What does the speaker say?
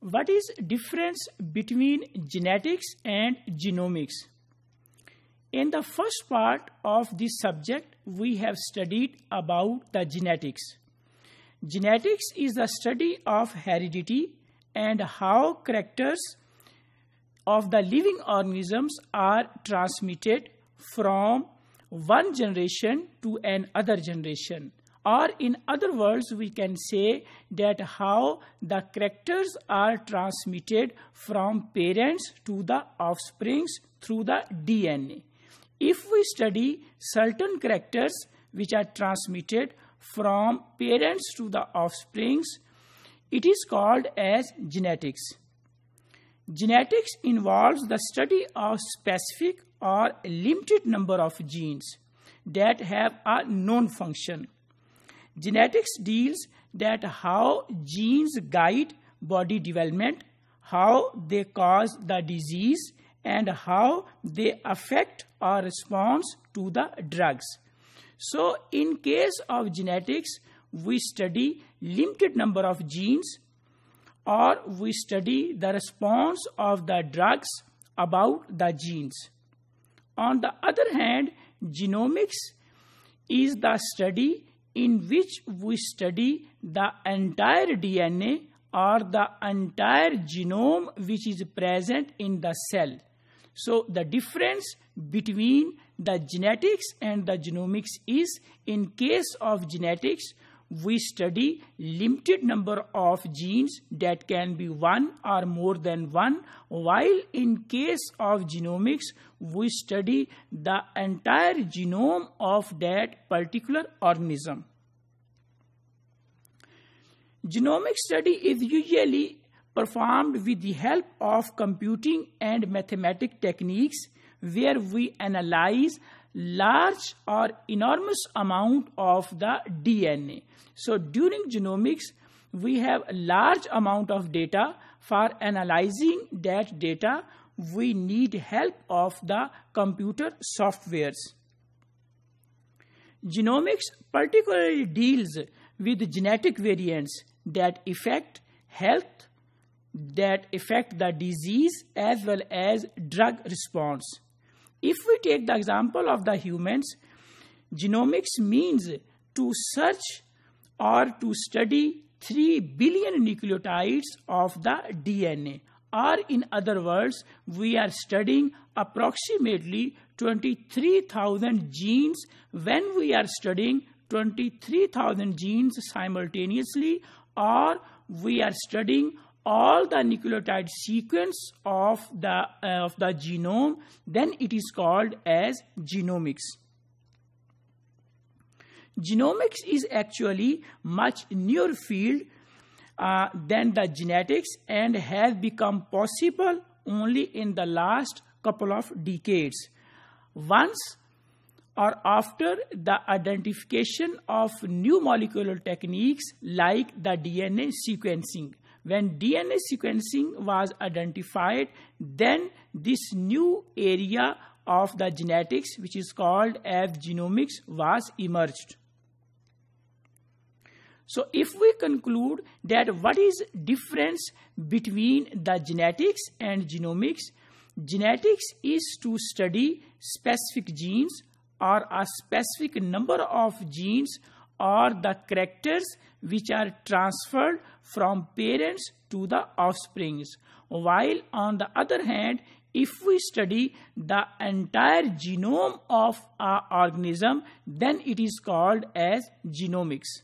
What is difference between genetics and genomics? In the first part of this subject, we have studied about the genetics. Genetics is the study of heredity and how characters of the living organisms are transmitted from one generation to another generation or in other words we can say that how the characters are transmitted from parents to the offsprings through the dna if we study certain characters which are transmitted from parents to the offsprings it is called as genetics. Genetics involves the study of specific or limited number of genes that have a known function Genetics deals that how genes guide body development, how they cause the disease, and how they affect our response to the drugs. So, in case of genetics, we study limited number of genes or we study the response of the drugs about the genes. On the other hand, genomics is the study in which we study the entire DNA or the entire genome which is present in the cell. So the difference between the genetics and the genomics is in case of genetics we study limited number of genes that can be one or more than one while in case of genomics we study the entire genome of that particular organism. Genomic study is usually performed with the help of computing and mathematic techniques where we analyze large or enormous amount of the DNA. So during genomics, we have a large amount of data. For analyzing that data, we need help of the computer softwares. Genomics particularly deals with genetic variants that affect health, that affect the disease as well as drug response. If we take the example of the humans, genomics means to search or to study 3 billion nucleotides of the DNA. Or, in other words, we are studying approximately 23,000 genes when we are studying 23,000 genes simultaneously, or we are studying all the nucleotide sequence of the uh, of the genome then it is called as genomics. Genomics is actually much newer field uh, than the genetics and has become possible only in the last couple of decades. Once or after the identification of new molecular techniques like the DNA sequencing when DNA sequencing was identified, then this new area of the genetics, which is called as genomics, was emerged. So if we conclude that what is difference between the genetics and genomics, genetics is to study specific genes or a specific number of genes or the characters which are transferred from parents to the offsprings. While on the other hand, if we study the entire genome of an organism, then it is called as genomics.